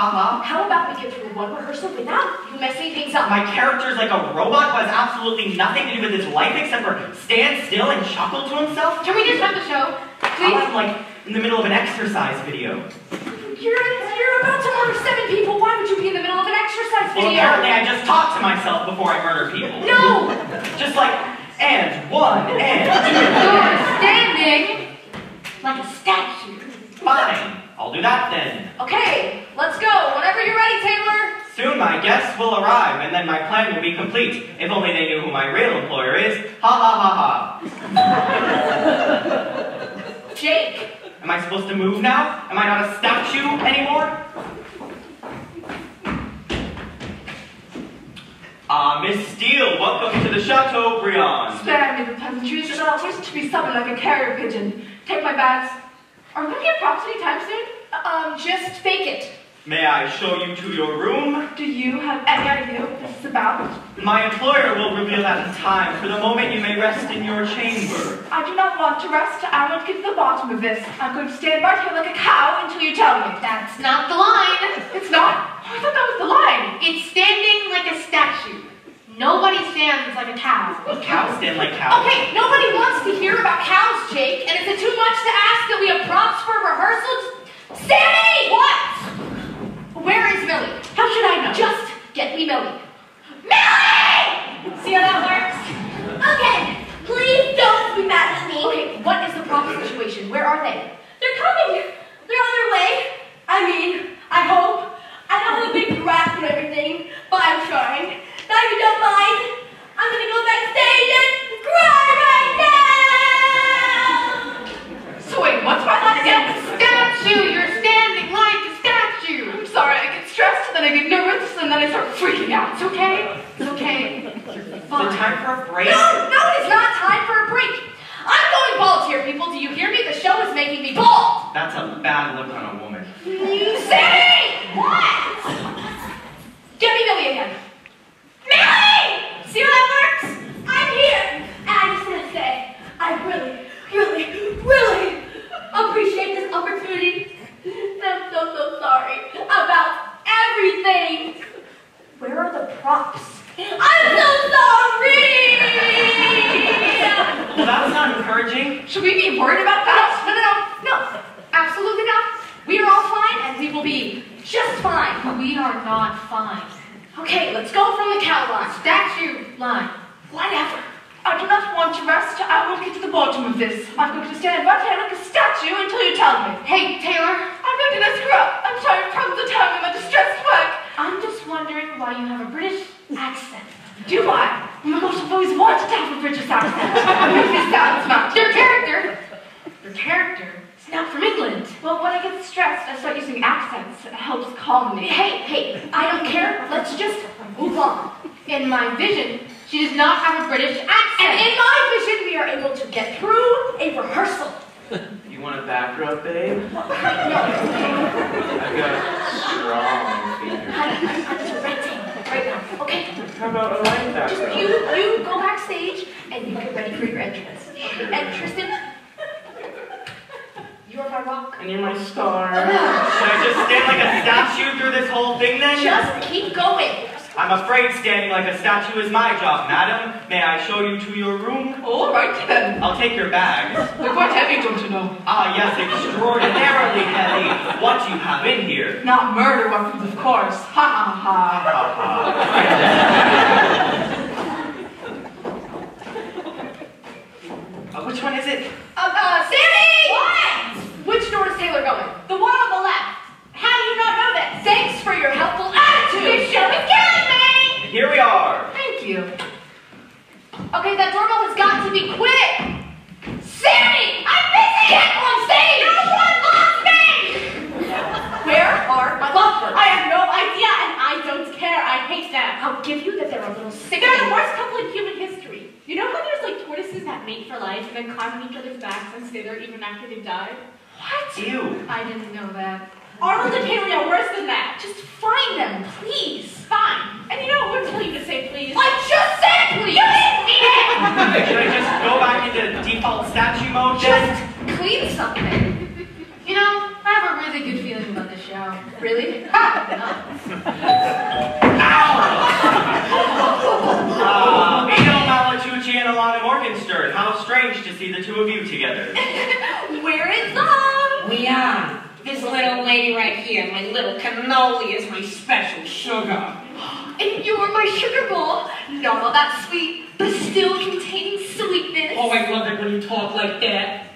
ha. How about we get through one rehearsal without you messing things up? My character's like a robot who has absolutely nothing to do with his life except for stand still and chuckle to himself? Can we just have the show? How I'm like in the middle of an exercise video. You're, you're about to murder seven people. Why would you be in the middle of an exercise video? Well, apparently I just talk to myself before I murder people. No! Just like, and one, and You're standing like a statue. two. Fine. I'll do that then. Okay, let's go. Whenever you're ready, Taylor. Soon my guests will arrive, and then my plan will be complete. If only they knew who my real employer is. Ha ha ha ha. Jake. Am I supposed to move now? Am I not a statue anymore? Ah, Miss Steele, welcome to the Chateau Briand. Spare me the pleasantries, and I'll wish to be summoned like a carrier pigeon. Take my bags. Are we gonna get props anytime soon? Um, just fake it. May I show you to your room? Do you have any idea what this is about? My employer will reveal that in time. For the moment, you may rest in your chamber. I do not want to rest. I want to get to the bottom of this. I'm going to stand right here like a cow until you tell me. That's not the line. It's not. Oh, I thought that was the line. It's standing like a statue. Nobody stands like a cow. Cows stand like cows. Okay, nobody wants to hear about cows, Jake. And is it too much to ask that we have props for rehearsals? Sammy! What? Where is Millie? How should I know? Just get me Millie. Millie! See how that works? Okay, please don't be mad at me. Okay, what is the prop situation? Where are they? They're coming. They're on their way. I mean, I hope. I don't have a big grasp on everything, but I'm trying. Now you don't mind, I'm gonna go backstage and cry right now. So wait, what's my line again? Statue! You're standing like a statue! I'm sorry, I get stressed, then I get nervous, and then I start freaking out. It's okay. It's okay. The Fine. time for a break? No, no, it's not time for a break. I'm going bald here, people. Do you hear me? The show is making me bald. That's a bad look on a woman. You Sammy! What? Get me Millie again. Millie! See how that works? I'm here. And I just want to say, I really, really, really appreciate this opportunity. And I'm so, so sorry about everything. Where are the props? I'm so sorry! Well, that's not encouraging. Should we be worried about that? No, no, no, no. Absolutely not. We are all fine, and we will be just fine. We are not fine. Okay, let's go from the cow line. Statue line. Whatever. I do not want to rest. I to get to the bottom of this. I'm going to stand right here like a statue until you tell me. Hey, Taylor. I'm going to screw up. I'm sorry from the time of my distressed work. I'm just wondering why you have a British accent. Do I? Oh my gosh, I've always wanted to have a British accent. It makes me sound smart. Your character. Your character is not from England. Well, when I get stressed, I start using accents. It helps calm me. Hey, hey, I don't care. Let's just move on. In my vision, she does not have a British accent. And in my vision, we are able to get through a rehearsal. You want a back rub, babe? No, I've got strong fingers. I'm, I'm directing right now. Okay, How about a light back just rub? you, you go backstage and you get ready for your entrance. And Tristan, you're my rock. And you're my star. Should I just stand like a statue through this whole thing then? Just keep going. I'm afraid standing like a statue is my job, madam. May I show you to your room? All right then. I'll take your bags. They're quite heavy, don't you know? Ah, yes, extraordinarily heavy. What do you have in here? Not murder weapons, of course. Ha ha ha. Ha ha. Uh, which one is it? Uh, uh, Sammy! What? trailer going. The one on the left. How do you not know that? Thanks for your helpful attitude. This show is killing me. Here we are. Thank you. Okay, that doorbell has got to be quick. Sammy, I'm busy. Get on stage. No one loves me. Where are my lovers? I have no idea, and I don't care. I hate them. I'll give you that they're a little sick. They're the worst couple in human history. You know how there's like tortoises that mate for life and then climb on each other's backs and stay there even after they've died? What? Ew. I didn't know that. Arnold and Haley are worse than that. Just find them, please. Fine. And you know what? We'll tell you to say please. I just said please! You didn't mean it! Should I just go back into default statue mode then? Just clean something. You know, I have a really good feeling about this show. Really? Ah, Vito Malatucci and Alana Morgenstern. How strange to see the two of you together. Where is love? We are. This little lady right here, my little cannoli, is my special sugar. And you're my sugar bowl. Not all that sweet, but still containing sweetness. Oh, I love it when you talk like that.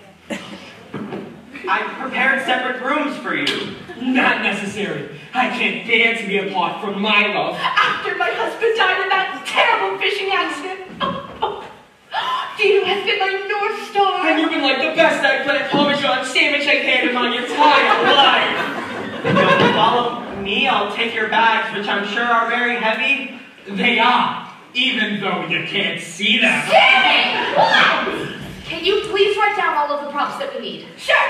I prepared separate rooms for you. Not necessary. I can't bear to be apart from my love. After my husband died in that terrible fishing accident. Vito has been my North Star. And you've been like the best eggplant parmesan sandwich I've had in my entire life. If you'll follow me, I'll take your bags, which I'm sure are very heavy. They are, even though you can't see them. Sammy! What? Can you please write down all of the props that we need? Sure.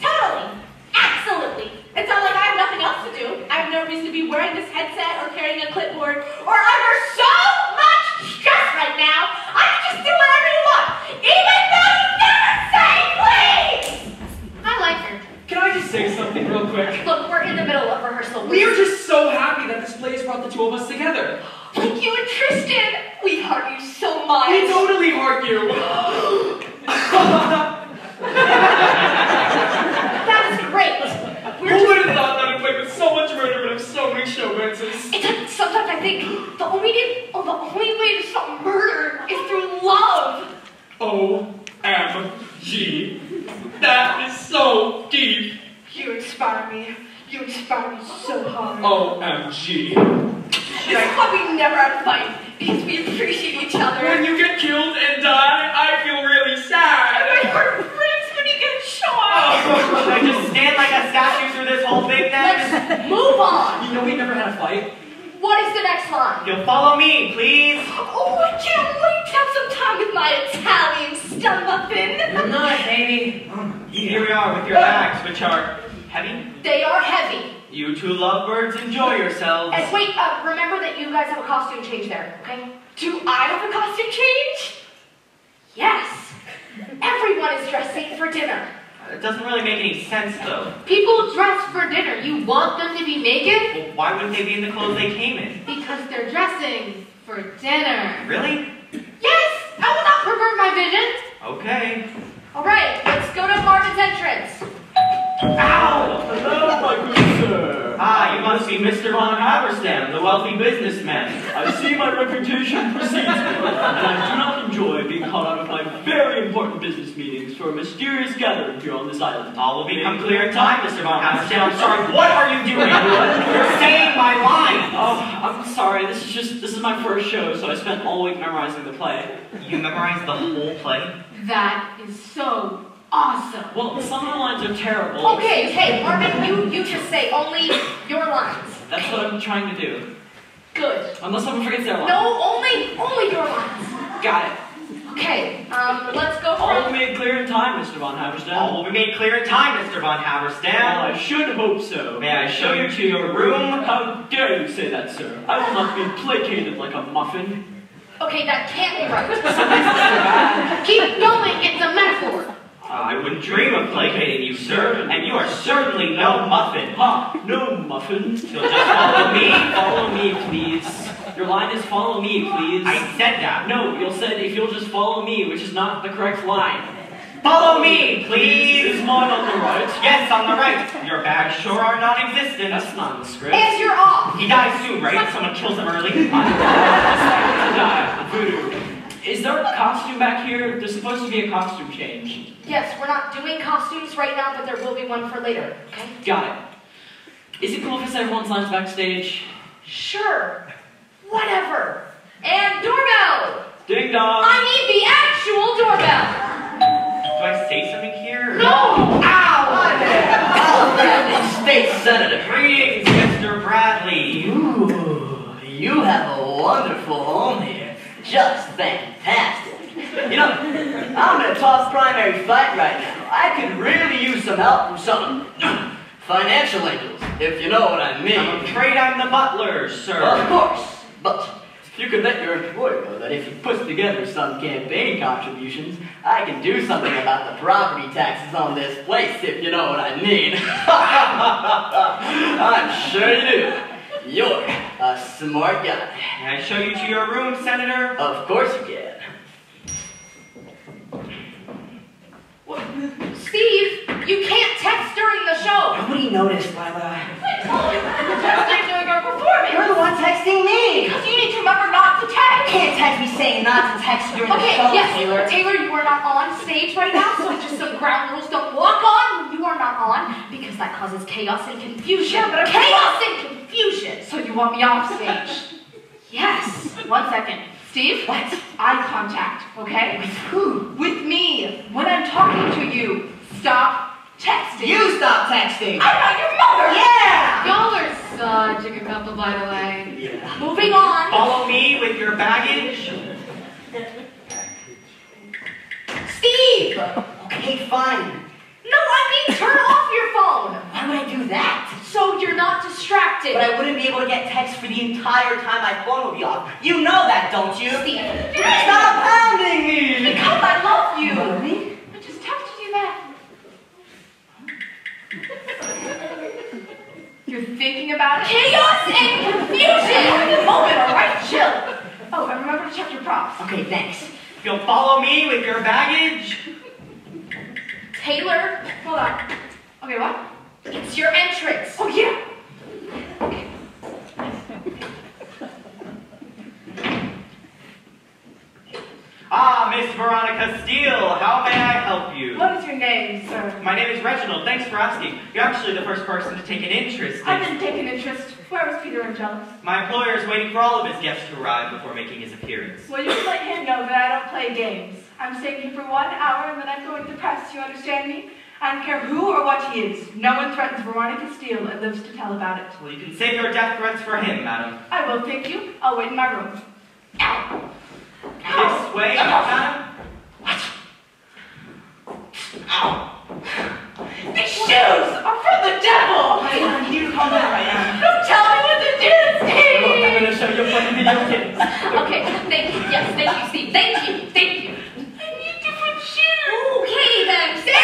Totally. Absolutely. It's not like I have nothing else to do. I have no reason to be wearing this headset or carrying a clipboard or under so much stress right now. I can just do whatever Look, we're in the middle of rehearsal. We are just so happy that this play has brought the two of us together. like you and Tristan. We heart you so much. We totally heart you. That is great. We're Who would have thought that a play with so much murder would have so many showmances? it's like sometimes I think the only oh, the only way to stop murder is through love. O-M-G. That is so deep. You inspire me. You inspire me so hard. O-M-G. This is why we never have to fight because we appreciate each other. When you get killed and die, I feel really sad. But we're friends when you get shot. Oh. Should I just stand like a statue through this whole thing then? Let's move on. You know we never had a fight. What is the next line? You'll follow me, please. Oh, I can't wait to have some time with my Italian stummuffin. not, baby. Here we are with your bags, which are heavy. They are heavy. You two lovebirds, enjoy yourselves. And wait, uh, remember that you guys have a costume change there, okay? Do I have a costume change? Yes. Everyone is dressing for dinner. It doesn't really make any sense, though. People dress for dinner. You want them to be naked? Well, why wouldn't they be in the clothes they came in? Because they're dressing for dinner. Really? Yes! I will not pervert my vision. Okay. All right, let's go to Marvin's entrance. Ow! Hello, my good sir. Ah, you must be Mr. Von Haberstam, the wealthy businessman. I see my reputation precedes me, and I do not enjoy being caught out of my very important business meetings for a mysterious gathering here on this island. All will become clear in time, Mr. Von Haberstam. I'm sorry, what are you doing? You're saying my line. Oh, I'm sorry. This is just this is my first show, so I spent all week memorizing the play. You memorized the whole play? That is so awesome. Well, some of the lines are terrible. Okay, okay, Marvin, you, you just say only your lines. That's what I'm trying to do. Good. Unless someone forgets their line. No, only, only your lines. Got it. Okay, um, let's go All will from... be made clear in time, Mr. Von Haberstam. All will be made clear in time, Mr. Von Well, I should hope so. May I show you to your room? How dare you say that, sir? I will not be placated like a muffin. Okay, that can't be right. Keep going. It's a metaphor. I wouldn't dream of placating you, sir, and you are certainly no muffin. Ha! No muffin. You'll just follow me? Follow me, please. Your line is follow me, please. I said that. No, you said if you'll just follow me, which is not the correct line. Follow me, please. Is mine on the right? Yes, on the right. Your bags sure are non-existent. That's not in the script. And you're off. He dies soon, right? Someone kills him early. to die. Voodoo. Is there a costume back here? There's supposed to be a costume change. Yes, we're not doing costumes right now, but there will be one for later, okay? Got it. Is it cool if I say everyone's lines backstage? Sure. Whatever. And door Ding dong. I need the actual doorbell. Do I say something here? No! Bradley, State Senator. Greetings, Mr. Bradley. Ooh, you have a wonderful home here. Just fantastic. You know, I'm in a tough primary fight right now. I could really use some help from some financial angels, if you know what I I'm mean. afraid I'm the butler, sir. Of course, but you can let your employer know that if he puts together some campaign contributions, I can do something about the property taxes on this place, if you know what I mean. I'm sure you do. You're a smart guy. May I show you to your room, Senator? Of course you can. Steve, you can't text during the show. Nobody noticed, Lila. I told you, we're just doing our performance. You're the one texting me. Because you need to remember not to text. can't text me saying not to text during the show, yes, Taylor. Taylor, you are not on stage right now, so just some ground rules. Don't walk on when you are not on, because that causes chaos and confusion. Yeah, but chaos and confusion. So you want me off stage? Yes. One second. Steve? What? Eye contact, okay? With who? With me. When I'm talking to you, stop texting. You stop texting. I'm not your mother! Yeah. Y'all are such a good couple, by the way. Yeah. Moving on. Follow me with your baggage. Steve! Okay, fine. No, I mean turn off your phone. Why would I do that? So you're not distracted. But I wouldn't be able to get text for the entire time my phone would be off. You know that, don't you? Steve, Stop pounding me! because I love you. Really? I just texted you that. You're thinking about it? Chaos and confusion. At the moment, alright? Chill. Oh, and remember to check your props. Okay, thanks. You'll follow me with your baggage. Taylor, Hold on. Okay, what? it's your entrance. Oh, yeah. Ah, Miss Veronica Steele, how may I help you? What is your name, sir? My name is Reginald. Thanks for asking. You're actually the first person to take an interest in. I've been taking interest. Where was Peter Angelus? My employer is waiting for all of his guests to arrive before making his appearance. Well, you can let him know that I don't play games. I'm staying here for one hour and then I'm going to press. You understand me? I don't care who or what he is. No one threatens Veronica Steele and lives to tell about it. Well, you can save your death threats for him, madam. I will, thank you. I'll wait in my room. Ow. This way, madam. What? These shoes are from the devil! Hey, I need you to calm down right. Don't tell me what to do, Look, I'm gonna show you a funny video kids. Okay, thank you. Yes, thank you, Steve. Thank you. Thank you. I need different shoes!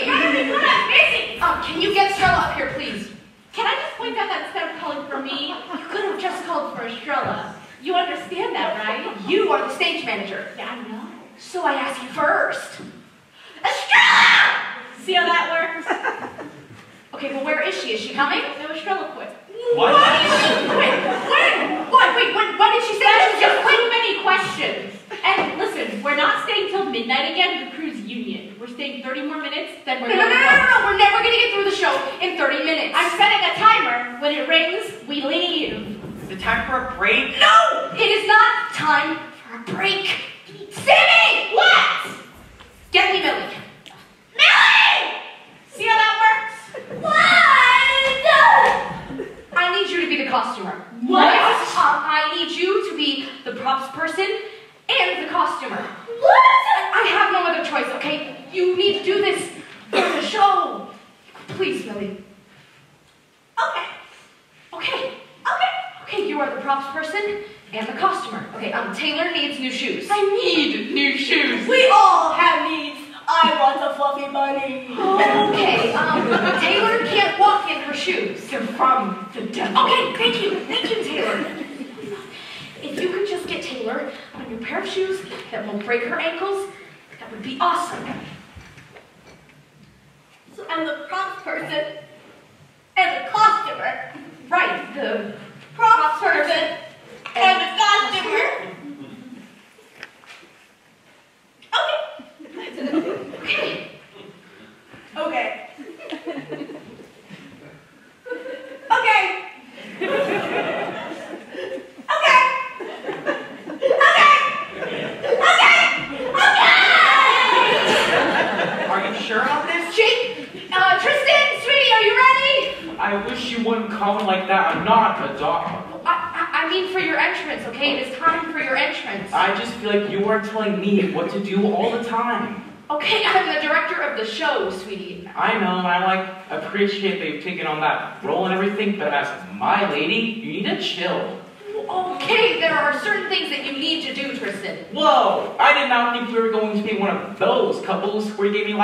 Okay then, Sammy! Missing? Um, can you get Estrella up here, please? Can I just point out that instead of calling for me, you could have just called for Estrella. You understand that, right? You are the stage manager. Yeah, I know. So I ask you first. Estrella! See how that works? Okay, well, where is she? Is she coming? No, Estrella quit. What? Why did she quit? When? Why? Wait, when, why did she say That's she just just quit? too many questions. And listen, we're not staying till midnight again with Cruise Union. We're staying 30 more minutes, then we're no, no, going no, home. no, no, we're never gonna get through the show in 30 minutes. I'm setting a timer. When it rings, we leave. Is it time for a break? No! It is not time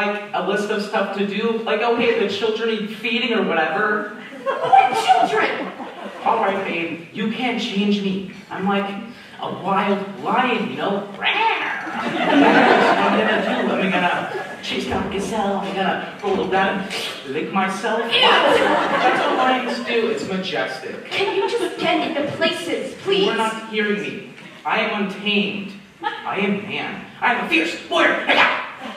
like a list of stuff to do, like okay, the children need feeding or whatever. What children? All right, babe, you can't change me. I'm like a wild lion, you know. I'm gonna do. I'm gonna chase down a gazelle. I'm gonna roll around and lick myself. That's what lions do. It's majestic. Can you just get into places, please? You are not hearing me. I am untamed. I am man. I am a fierce warrior.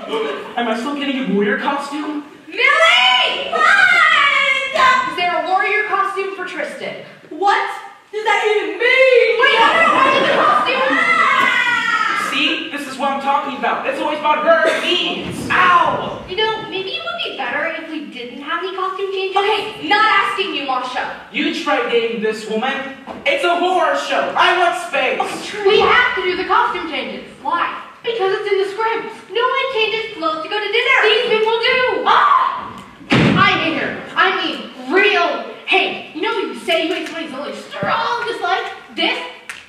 Am I still getting a warrior costume? Millie! What? Is there a warrior costume for Tristan? What does that even mean? Wait, I don't know the costume! See? This is what I'm talking about. It's always about her needs. Ow! You know, maybe it would be better if we didn't have any costume changes. Okay, not asking you, Masha. You try dating this woman? It's a horror show. I want space. Oh, we have to do the costume changes. Why? Because it's in the script. No one changes clothes to go to dinner. These people do. Ah! I hate her. I mean, real hate. You know you say you hate somebody's only strong, just like this?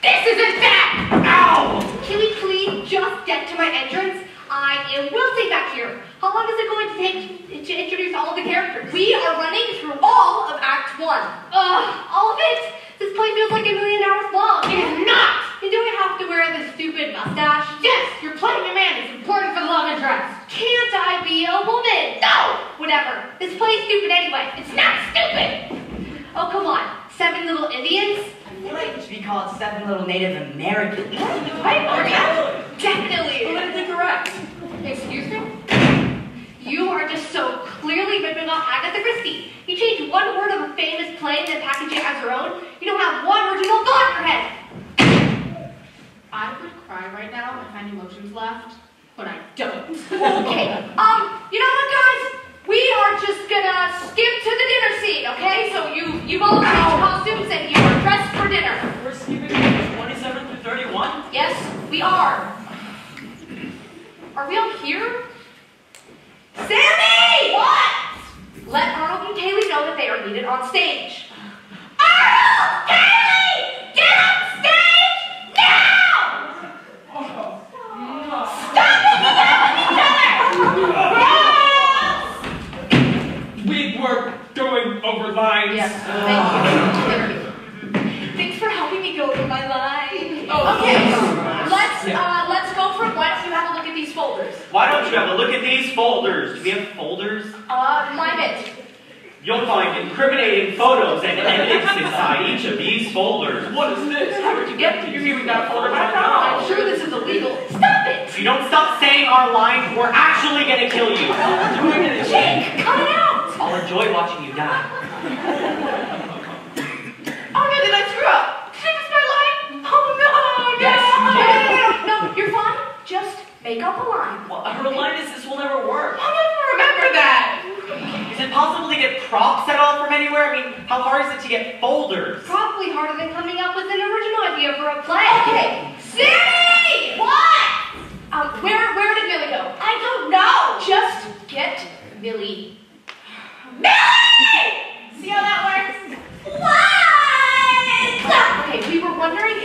This isn't that! Ow! Can we please just get to my entrance? I am will stay back here. How long is it going to take to introduce all of the characters? We are running through all of Act One. Ugh, all of it? This play feels like a million hours long. It is not! And do I have to wear this stupid mustache? Yes, you're playing a man. It's important for the love interest. Can't I be a woman? No! Whatever. This play's stupid anyway. It's not stupid! Oh, come on. Seven little Indians? I feel like it should be called Seven Little Native Americans. Right, Maria? Definitely. Politically correct. Excuse me? You are just so clearly ripping off Agatha Christie. You changed one word of a famous play and then package it as your own. You don't have one original thought in your head. I would cry right now if I had any emotions left, but I don't. Okay. Um, you know what, guys? We are just gonna skip to the dinner scene, okay? So you you've all changed costumes and you are dressed for dinner. We're skipping pages 27 through 31? Yes, we are. Are we all here? Sammy! What? Let Arnold and Kaylee know that they are needed on stage. Arnold! Kaylee! Get on stage now! Stop messing with each it! We were going over lines. Yes, thank you. Thanks for helping me go over my line. Oh, okay, let's uh, let's go from why don't you have a look at these folders? Why don't you have a look at these folders? Do we have folders? Uh, my bit. You'll find incriminating photos and evidence inside each of these folders. What is this? How did you get You these? mean we got a folder I'm sure this is illegal. Stop it! If you don't stop saying our lines, we're actually gonna kill you. Jake, cut it out! I'll enjoy watching you die. Oh no, did I screw up? Just make up a line. Well, her line is this will never work. I'll never remember that. Is it possible to get props at all from anywhere? I mean, how hard is it to get folders? Probably harder than coming up with an original idea for a play. Okay, Sammy! What? Um, where where did Millie go? I don't know. Just get Millie. Millie! See how that works? What? Okay, we were wondering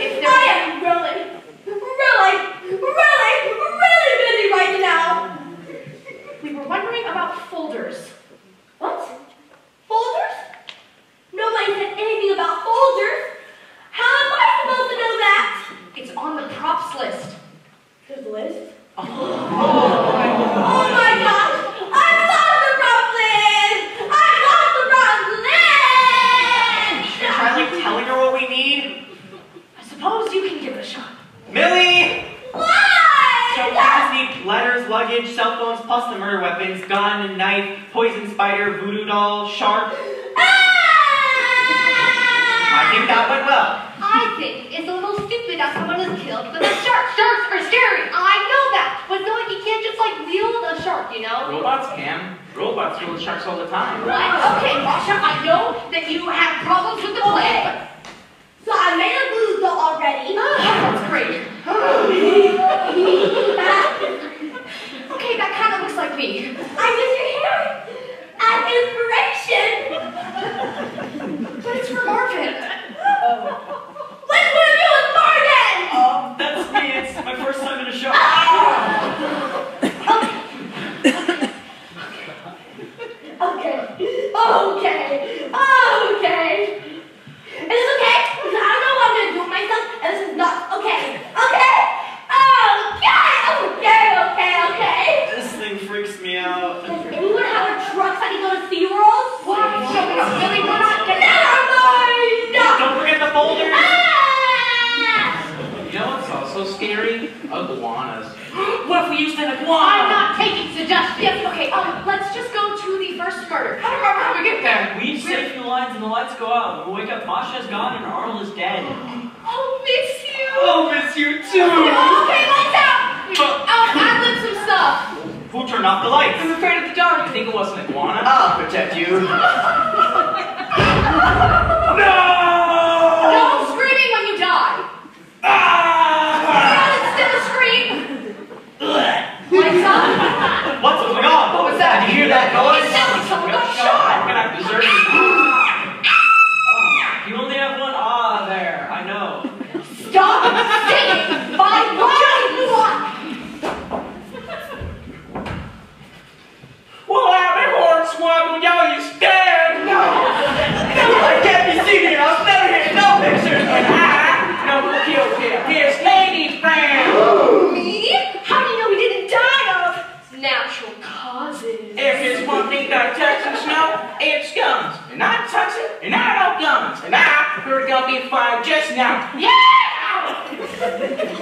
if we used an I'm not taking suggestions. Yes, okay, um, let's just go to the first murder. How do remember how we get there? We say a few lines and the lights go out. We wake up, Masha's gone and Arnold is dead. I'll miss you. I'll miss you too. Okay, lights out. Um, I lit some stuff. Who turned off the lights? I'm afraid of the dark. You think it was an iguana? I'll protect you. No! No screaming when you die. Ah! Instead of scream. Lights up. What's going on? What was that? It noise? sounded like someone got I'm shot. gonna have dessert. You only have one ah there. I know. Stop singing my life. Well, I'm a hornswoggle, y'all, you stand! No! I can't be seen here. I'll never hit no pictures. Ah! No, look here, look here. Here's lady friend! Me? How do you know we didn't die natural causes? If it's one thing that Texans know, it's guns. And I touch it, and I know guns. And I heard gun being fired just now. Yeah!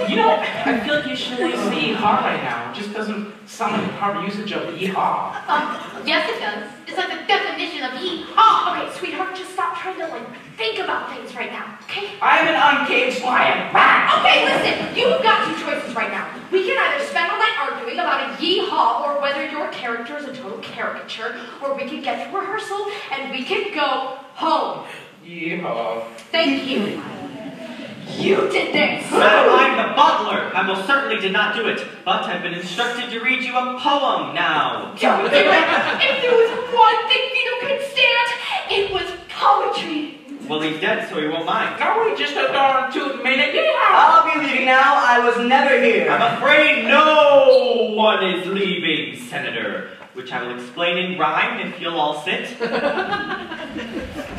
You know, I feel like you should only say yeehaw right now, just because of some proper usage of yeehaw. Um, yes, it does. It's like the definition of. Oh, okay, sweetheart, just stop trying to like think about things right now, okay? I'm an uncaged lion. Okay, listen, you've got two choices right now. We can either spend all night arguing about a yeehaw or whether your character is a total caricature, or we can get to rehearsal and we can go home. Yeehaw. Thank you. You did this. Well, I'm the butler. I most certainly did not do it, but I've been instructed to read you a poem now. Don't do it. If there was one thing Vito could stand, it was poetry. Well, he's dead, so he won't mind. Are we just a darn two minute yeehaw. I'll be leaving now. I was never here. I'm afraid no one is leaving, Senator, which I will explain in rhyme if you'll all sit.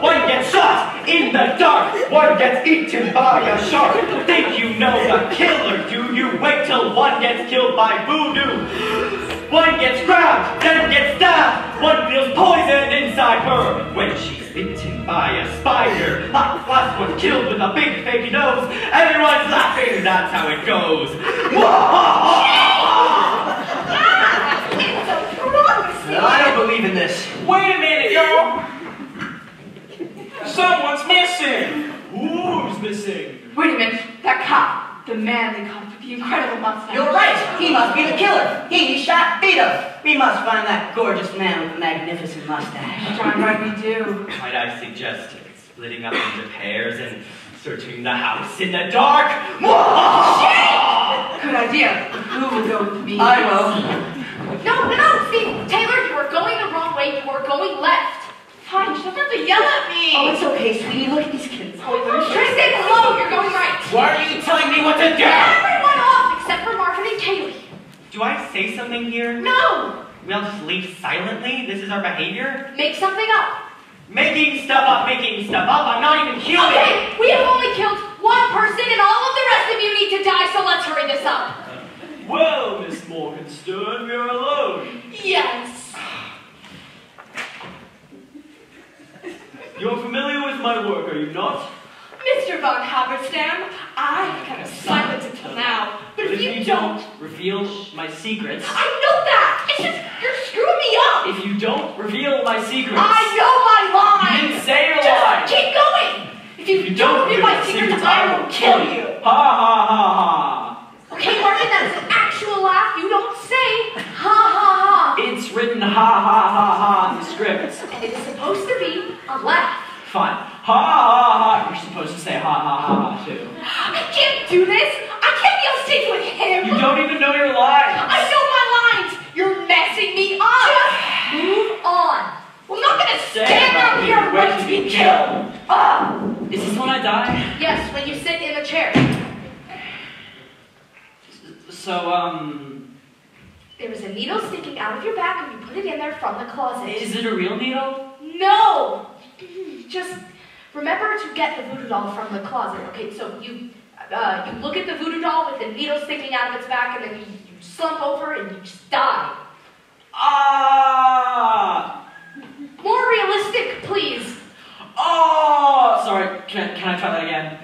One gets shot in the dark. One gets eaten by a shark. Think you know the killer, do you? Wait till one gets killed by voodoo. One gets grabbed, then gets stabbed. One feels poison inside her when she's bitten by a spider. Hot Flash was killed with a big fake nose. Everyone's laughing, that's how it goes. It's a prophecy. I don't believe in this. Wait a minute, y'all. Someone's missing. Who's missing? Wait a minute. That cop. The manly cop with the incredible mustache. You're right. He must be the killer. He shot Vito. We must find that gorgeous man with the magnificent mustache. Darn right we do. Might I suggest splitting up into pairs and searching the house in the dark? Good idea. Who will go with me? I will. No, no, no, Steve, Taylor, you are going the wrong way. You are going left. Fine, you don't have to yell at me. Oh, it's okay, sweetie. Look at these kids. Oh, Tristan, hello, you're going right. Why are you telling me what to do? Everyone off except for Marvin and Kaylee. Do I say something here? No, We all just leave silently? This is our behavior? make something up. Making stuff up, making stuff up. I'm not even human. Okay, we have only killed one person and all of the rest of you need to die, so let's hurry this up. Well, Miss Morgenstern, we're alone. Yes. You're familiar with my work, are you not? Mr. Von Haberstam, I kept silent until now, but if you don't, reveal my secrets, I know that! It's just, you're screwing me up. If you don't reveal my secrets, I know my you didn't say your Just line. keep going. If you, If you don't don't reveal reveal my secrets, secrets, I will kill you. Ha ha ha ha. Okay, Martin, that's an actual laugh. You don't say ha ha ha. It's written ha ha ha ha in the script. And it is supposed to be a laugh. Fine. Ha ha ha. You're supposed to say ha ha ha ha too. I can't do this. I can't be on stage with him. You don't even know your lines. I know my lines. You're messing me up. Just move on. I'm not gonna Say stand out here and wait to be killed. Ah. Is this when I die? Yes, when you sit in the chair. So, um, There was a needle sticking out of your back, and you put it in there from the closet. is it a real needle? No! Just remember to get the voodoo doll from the closet. Okay, so you uh, you look at the voodoo doll with the needle sticking out of its back, and then you, you slump over and you just die. Ah! More realistic, please. Oh! Sorry, can, can I try that again?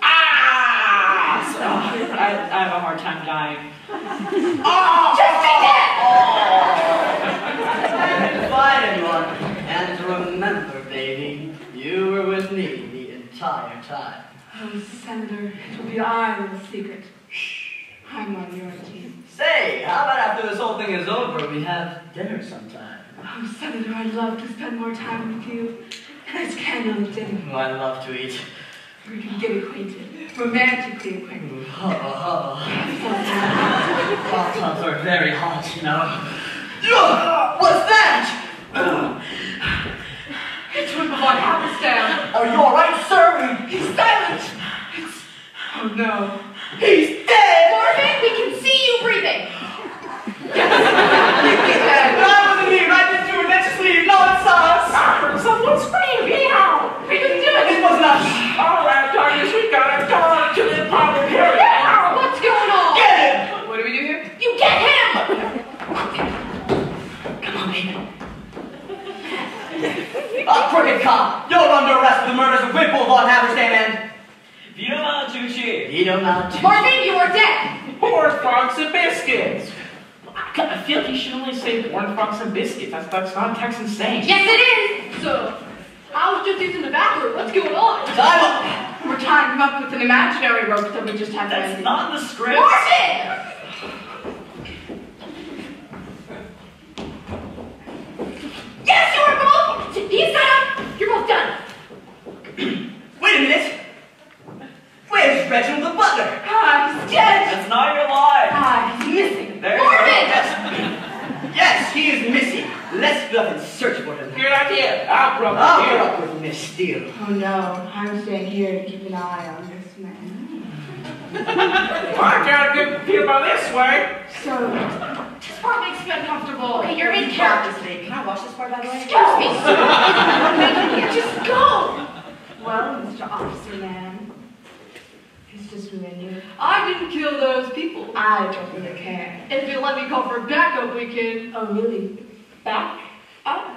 Ah! So- oh, I, I have a hard time dying. Oh! Just be dead! Fine, everyone. And remember, baby, you were with me the time. Oh, Senator, it will be I with the secret. Shh. I'm on your team. Say, how about after this whole thing is over, we have dinner sometime? Oh, Senator, I'd love to spend more time with you. And it's candlelit dinner. Oh, I love to eat. We can get acquainted. Romantically acquainted. Oh, oh, Hot tubs are very hot, you know. What's that? It's Whipple von Haberstam. Are you sir? He's silent. It's... Oh, no. He's dead! Marvin, we can see you breathing. No, crooked cop! You're under arrest for the murders of Whipple von Haberstam and Vito Malatucci. Vito Maltese. Marvin, you are dead. Horse frogs and biscuits. I feel like you should only say corn frogs and biscuits. That's, that's not Texan saying. Yes, it is. So, I was just using the bathroom. What's going on? Time up! We're tying him up with an imaginary rope that we just had That's ready. not in the script. Marvin! Yes, you are both. He's done. You're both done. Wait a minute! Where's Reginald the butler? Ah, he's dead. That's not your line. Ah, he's missing. There you go. Yes, he is missing. Let's go up and search for him. Good idea. I'll go I'll here. up with Miss Steele. Oh no, I'm staying here to keep an eye on this man. I got a good feel about this way. So, This part makes me uncomfortable. Okay, you're in character. Can I watch this part, by the way? Excuse me. Just go. well, Mr. Officer Man, it's just and. I didn't kill those people. I don't really care. If you let me call for backup, we can. Oh, really? Back? up?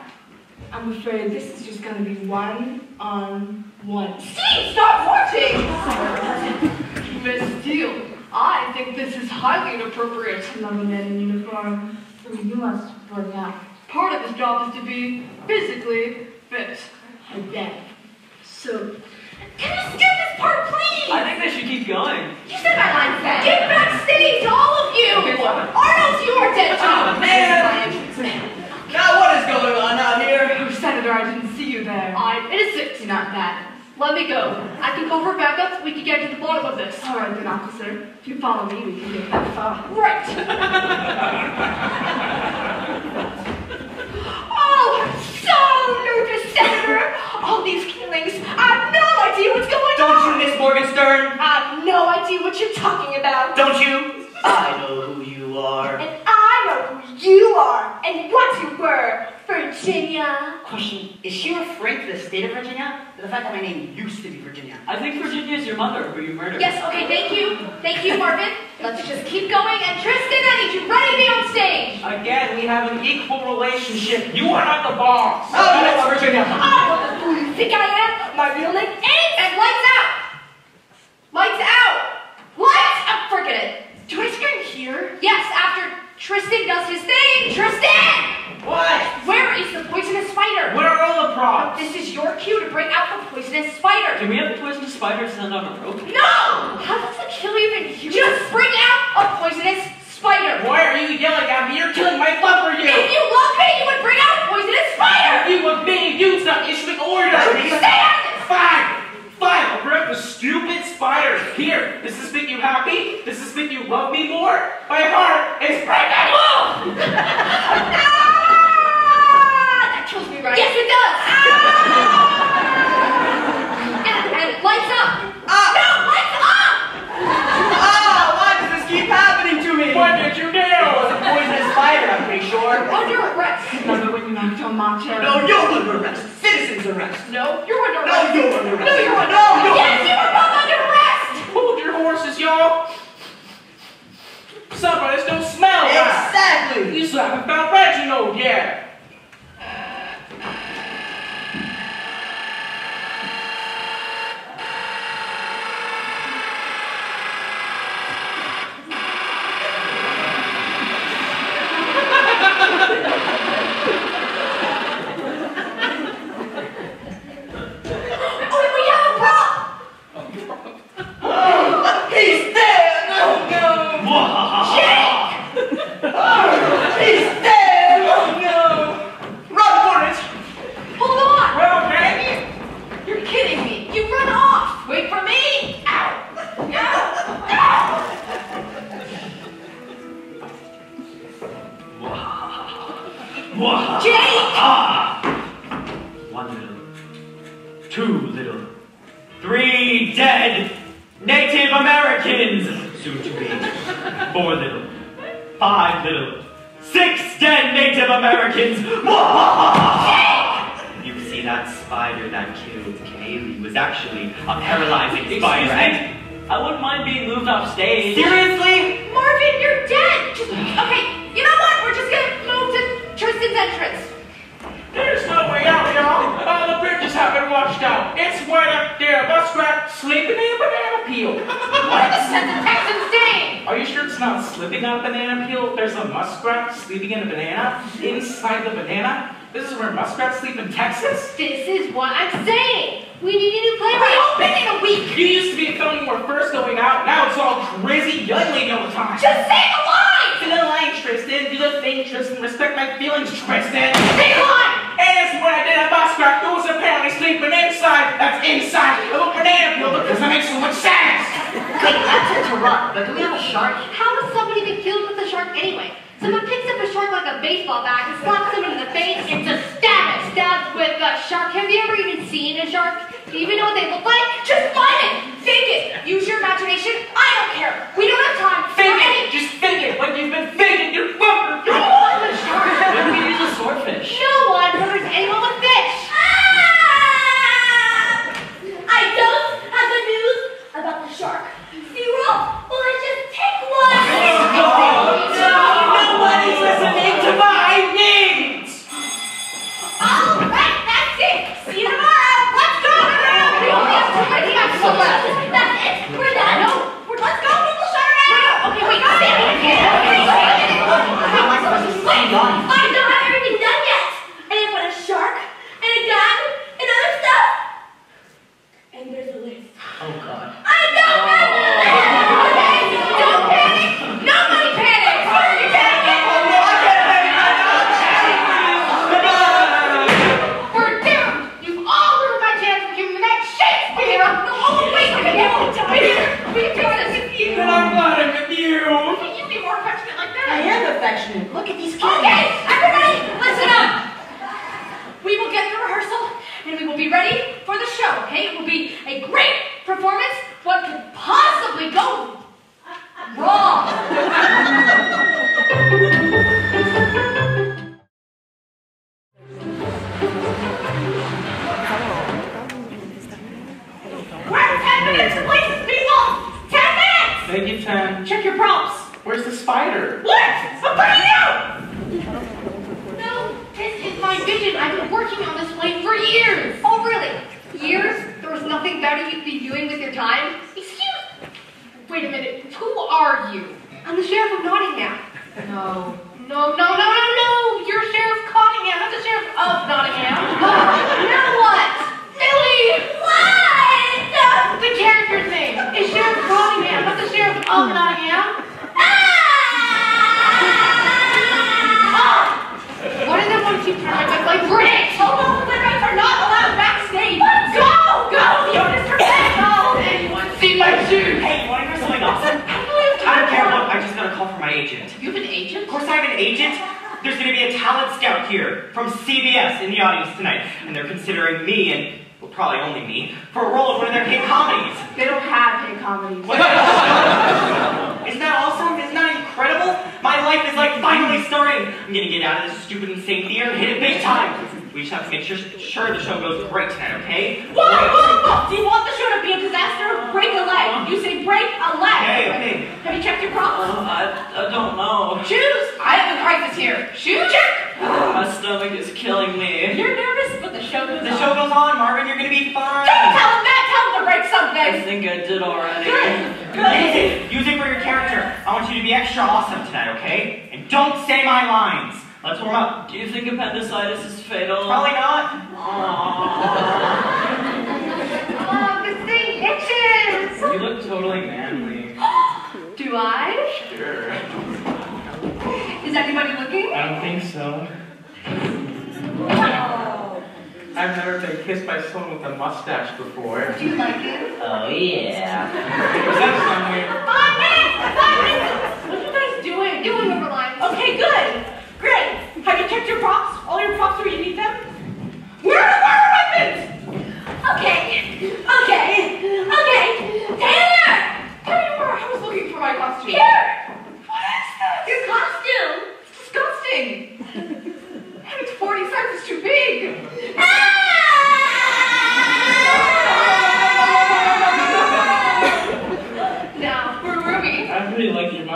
I'm afraid this is just gonna be one on one. Steve, stop watching! Miss Steele, I think this is highly inappropriate. Another man in uniform. So you must work out. Part of his job is to be physically fit. I bet. So, Can you skip this part, please? I think they should keep going. You said my line said. Get backstage, all of you! Arnold, you are dead too! Oh, man. Now what is going on out here? oh, Senator, I didn't see you there. I'm innocent. Not that. Let me go. I can call for backup. We can get to the bottom of this. All right, then, officer. If you follow me, we can get that far. Right. oh, so nervous, Senator. All these killings. I have no idea what's going on! Don't you, Miss Morgenstern? I have no idea what you're talking about. Don't you? I know who you are. And I know who you are and what you were, Virginia. Question, is she referring to the state of Virginia? Or the fact that my name used to be Virginia? I think Virginia is your mother, who you murdered. Yes, okay, thank you. Thank you, Marvin. Let's just keep going. And Tristan, I need you ready to be on stage. Again, we have an equal relationship. You are not the boss. Oh, you know Virginia? I know the fool you think I am. My real name is and lights out. Lights out. Lights out. Forget it. Do I scream here? Yes, after Tristan does his thing! Tristan! What? Where is the poisonous spider? What are all the props? This is your cue to bring out the poisonous spider. Can we have the poisonous spider send on a rope? No! How does the killer even Just bring out a poisonous spider. Why are you yelling at me? You're killing my love for you! If you love me, you would bring out a poisonous spider! If You were being used on issuing orders! Stay out of this! Fine! Fine, I'll bring up the stupid spider. Here, does this make you happy? Does this make you love me more? My heart is breaking! Ah! That kills me, right? Yes, it does! and, and lights up! Ah! No, lights up! Ah, why does this keep happening to me? What did you do? It was a poisonous spider, I'm pretty sure. Under arrest. Remember when you knocked on chair? No, you're under arrest. Citizens arrest. No, you're under arrest. No, arrest. you're under arrest. No, you're under No, you're Yes, you were both under arrest! Hold your horses, y'all! Some of us don't smell right. Exactly. You still haven't found Reginald yet. Oh, Native Americans, soon to be. Four little, five little, six dead Native Americans. You see that spider that killed Kaylee was actually a paralyzing spider. and- I wouldn't mind being moved off stage. Seriously? Marvin, you're dead! Okay, you know what? We're just gonna move to Tristan's entrance. There's no way out, y'all. All the bridges have been washed out. It's right up there. Muskrat sleeping in a banana peel. What does the Texans say? Are you sure it's not slipping on a banana peel? There's a muskrat sleeping in a banana inside the banana. This is where muskrats sleep in Texas. This is what I'm saying. We need a new playwright. We open in a week. You used to be a film we're first going out. Now it's all crazy yodeling all the time. Just say the line. Do the line, Tristan. Do the thing, Tristan. Respect my feelings, Tristan. Say the line. And when I did a muskrat who was apparently sleeping inside, that's inside of a banana peel because that makes so much sense. Wait, not to interrupt, but do we have a shark? How was somebody been killed with a shark anyway? Someone picks up a like a baseball bat and slaps someone in the face. It's a stab it. Stab with a shark. Have you ever even seen a shark? Do you even know what they look like? Just find it. Think it. Use your imagination. I don't care. We don't have time for Fake any. it. Just fake it. Like you've been faking your fucker. I want a shark. Maybe we use a swordfish. No one hurts anyone with fish. Ah! I don't have the news about the shark. Zero. Well, let's just take one. Listening to my. All oh, right, that's it. See you tomorrow. Let's go. We only have two minutes left. That's it. We're done. No, we're, let's go. People shut her. Okay, wait. Sammy. How from CBS in the audience tonight, and they're considering me and well, probably only me for a role in one of their hit comedies. They don't have hit comedies. Isn't that awesome? Isn't that incredible? My life is like finally starting. I'm gonna get out of this stupid insane theater and hit it big time. We just have to make sure, sure the show goes great tonight, okay? Whoa! Do you want the show to be a disaster? Break a leg. You say break a leg. Okay, okay. Have you checked your props? Um, I, I don't know. Shoes! I have a crisis here. Shoe check! Ah, my stomach is killing me. You're nervous, but the show goes The on. show goes on, Marvin. You're gonna be fine. Don't tell him that. Tell him to break something. I think I did already. Good. Good. Music, music for your character. I want you to be extra awesome tonight, okay? And don't say my lines. Let's warm up. Do you think appendicitis is fatal? Probably not. Oh, this thing itches! You look totally manly. Do I? Sure. Is anybody looking? I don't think so. Oh. I've never been kissed by someone with a mustache before. Do you like it? Oh, yeah. Was that somewhere? Five minutes. Five minutes. What are you guys doing? Doing over lines. Okay, good. Great. Have you checked your props? All your props where you need them? Where are are weapons? Okay. Okay. Okay. Taylor! There you were. I was looking for my costume. Here! What is this? Your costume! It's disgusting. And it's 40 sizes too big. Now,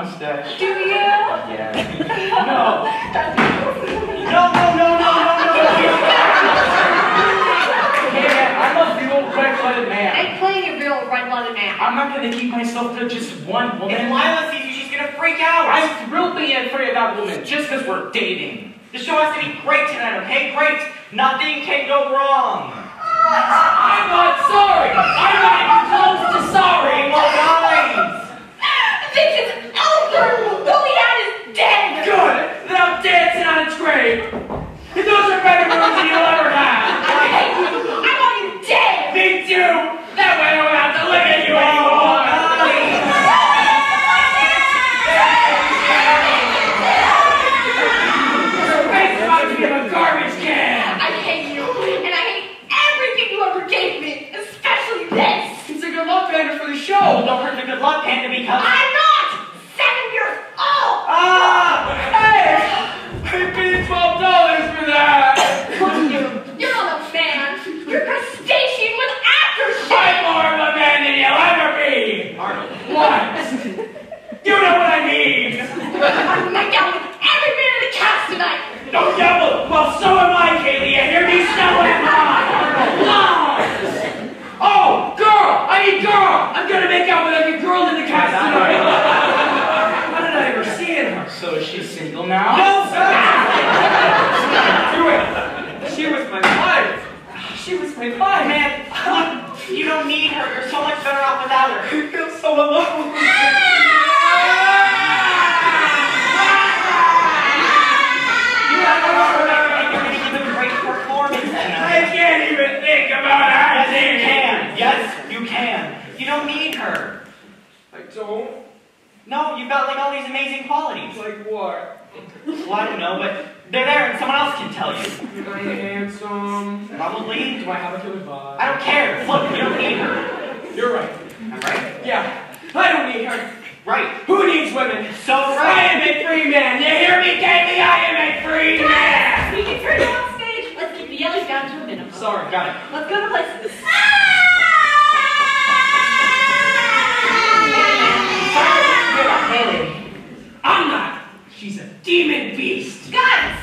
mustache. Do you? Yeah. no. No, no, no, no, no, no. Hey man, I'm a real red-blooded man. I'm playing a real red-blooded man. I'm not gonna keep myself to just one If woman. Lila sees you, she's gonna freak out. I'm thrilled being afraid of that woman just because we're dating. The show has to be great tonight, okay? Great. Nothing can go wrong. I'm not sorry. I'm not even close to sorry. Well, guys. This is Is dead! Good. Then I'm dancing on its grave. And those are better moves than you'll ever have. I hate you! I want you dead! Me too. That way I don't have to look at you anymore. Your face reminds me of a garbage can. I hate you! And I hate everything you ever gave me! Especially this! It's a good luck banner for the show. Oh, don't hurt the good luck panda because. I'm not seven years old! Ah! Hey, I paid twelve dollars for that. Fuck you! You're not a man! You're crustacean with I'm aftershave! more of a man than you'll ever be. Arnold. What? You know what I mean. I'm gonna make out with every man in the cast tonight! Don't yell. Well, so am I, Kaylee. You hear me? So am I. Lies. Oh, girl. I mean, girl. I'm gonna make out with every girl in the cast tonight. How did I ever see her? So is she single now? No, sir. Do it. She was my wife. She was my wife. Man, look, you don't need her. You're so much better off without her. I feel so alone. You have to that you're gonna give a great performance I can't even think about Yes, you can. Yes, you can. You don't need her. I don't. No, you've got like all these amazing qualities. Like what? Well, I don't know, but they're there and someone else can tell you. Am I handsome? Probably. Do I have a killer vibe? I don't care. Look, you don't need her. You're right. I'm right. Yeah. I don't need her. Right. Who needs women? So right. I right. am a free man. You hear me, Kaylee? I am a free man. We can turn it on stage. Let's keep the yelling down to a minimum. Sorry, got it. Let's go to places. Ah! Haley. I'm not. She's a demon beast! Guys!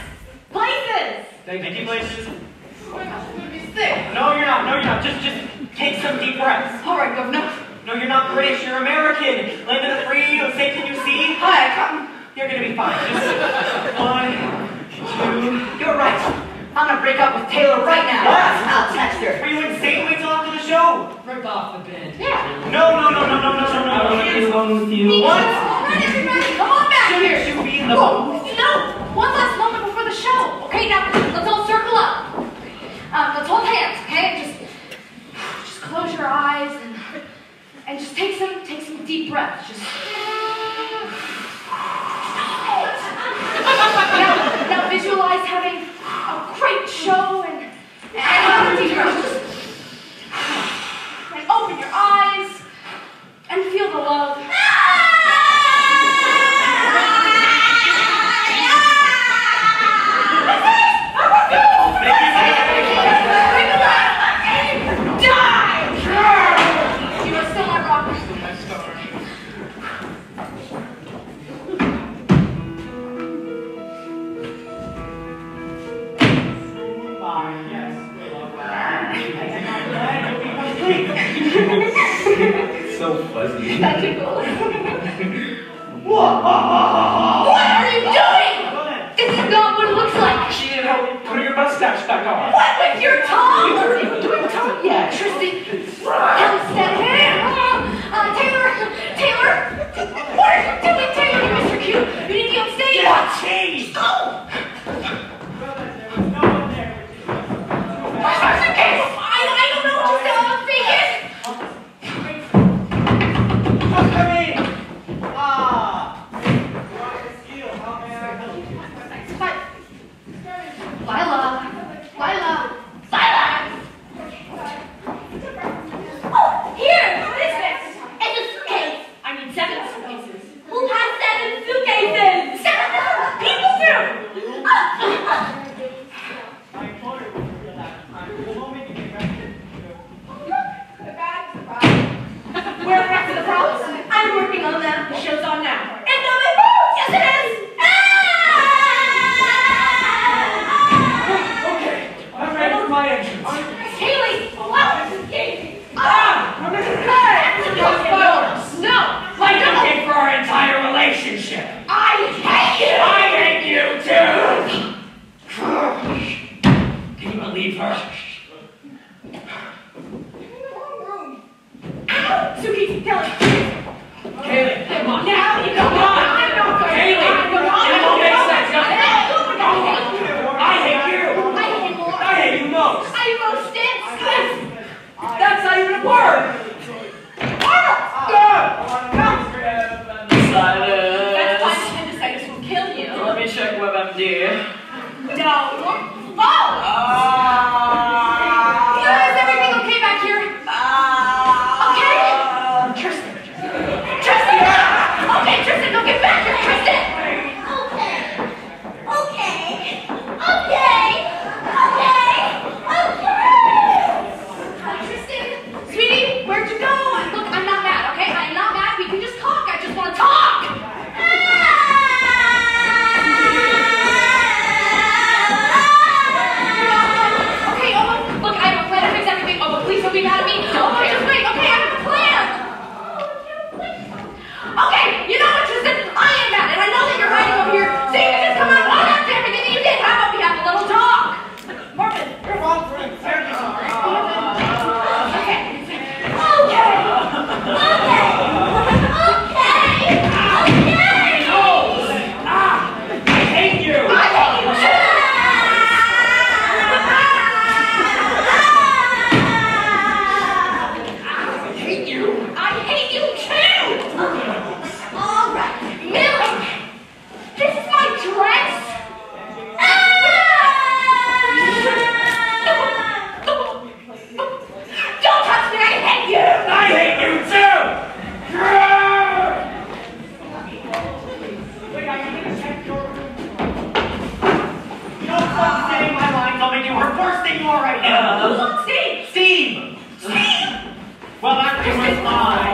Places! Thank you, places. Oh my gosh, I'm! No, you're not, no, you're not. Just, just take some deep breaths. Alright, Governor. No, you're not British, you're American. Land of the free, of Satan, you see? Hi, Come. You're gonna be fine. Just one, two. You're right. I'm gonna break up with Taylor right now. What? I'll text her. Are you insane? Wait till after the show. Rip off the bed. Yeah. No, no, no, no, no, no, no, no. I wanna be alone with you. What? No. No. One last moment before the show. Okay, now let's all circle up. Um, let's hold hands, okay? Just, just close your eyes and and just take some take some deep breaths. Just. now, now visualize having a great show and and deep breaths. Just, and open your eyes and feel the love. わっ most. I most did That's not even a word. It was I.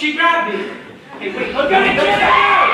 She grabbed me. Hey, wait, look at it, look at it!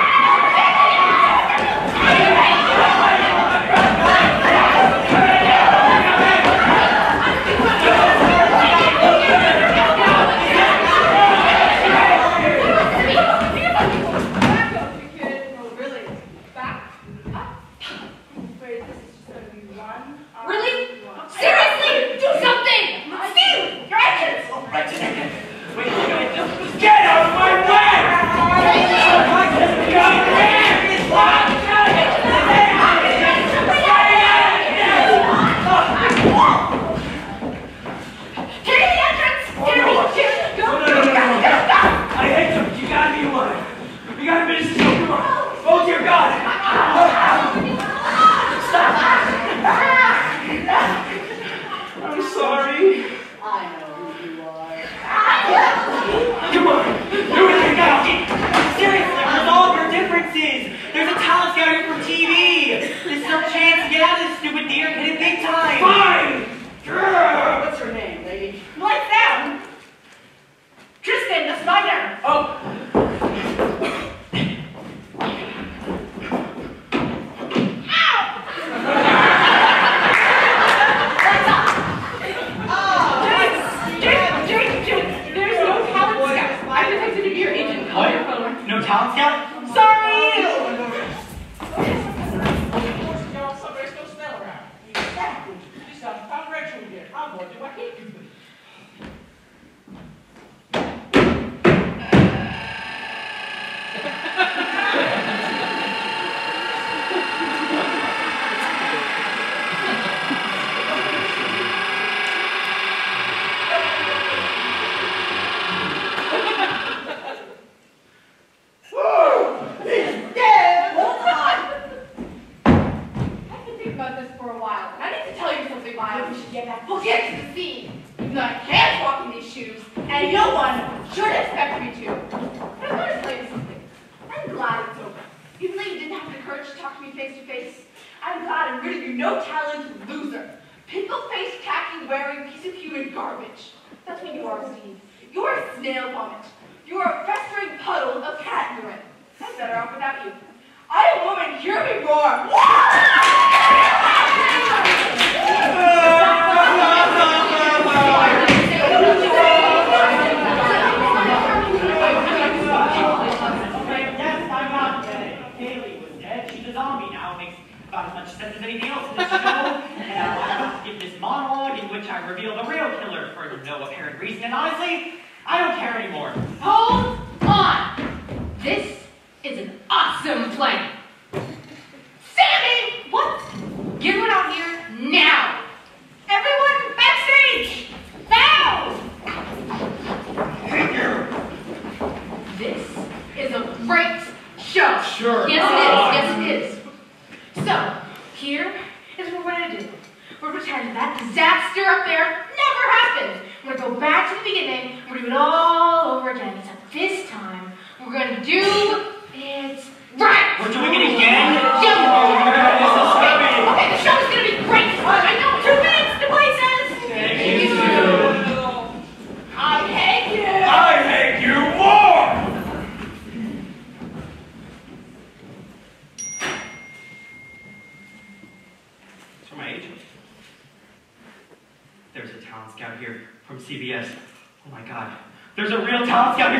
Real talent